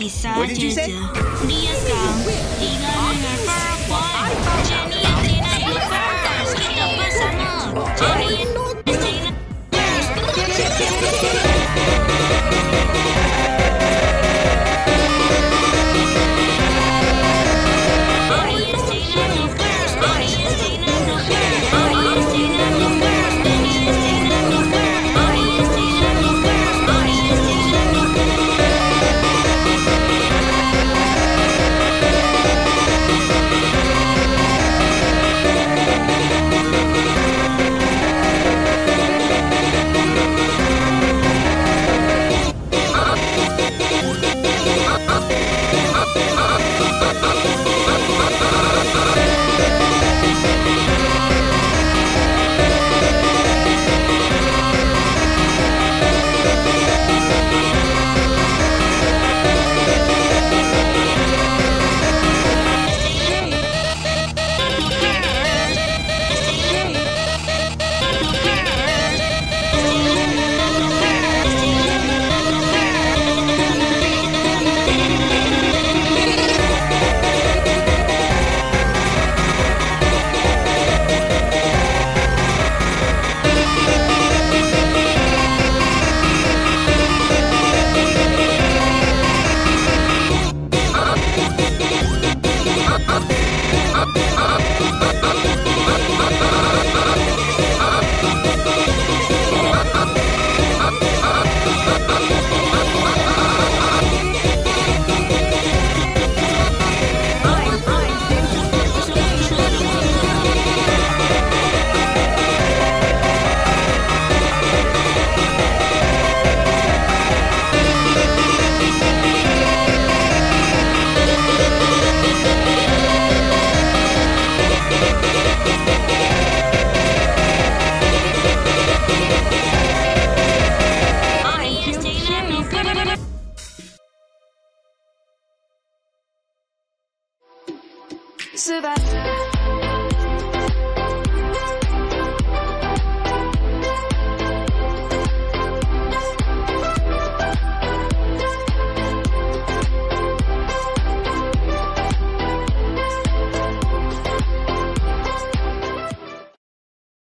Kisah What did you say? Jeje. Dia kau tinggal dengan perempuan. Jenny Tina Burgers. Kita bersama. Jenny Tina you Survive.